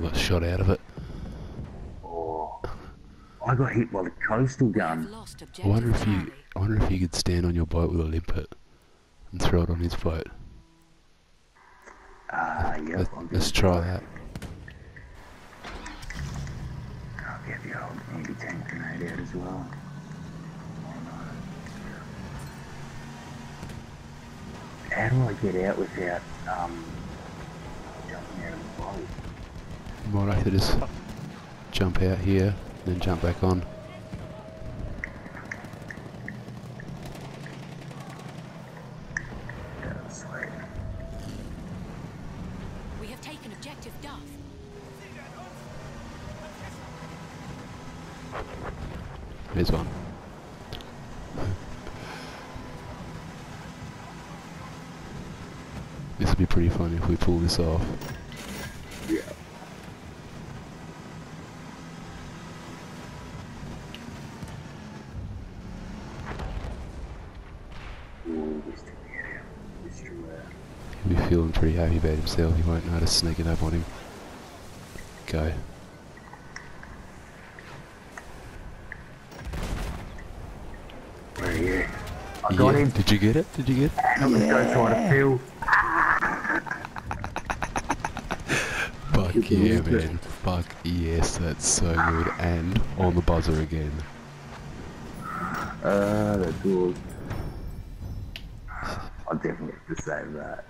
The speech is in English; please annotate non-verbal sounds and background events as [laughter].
got shot out of it. Oh, I got hit by the coastal gun. I wonder if you, I wonder if you could stand on your boat with a limpet and throw it on his boat. Ah, yep. Let, I'll get let's try that. I'll get the old anti-tank grenade out as well. How do I get out without um, jumping out of the boat? Might have to just jump out here, then jump back on. We have taken objective Duff. There's one. [laughs] This would be pretty funny if we pull this off. Yeah. Ooh, this took me out. This drew out. He'll be feeling pretty happy about himself. He won't know notice sneaking up on him. Go. Where are you? I got Yeah, him. Did you get it? Did you get it? I'm gonna go try to fill. Fuck yeah, man. Fuck yes, that's so good. And on the buzzer again. Ah, that's good. I'll definitely have to save that.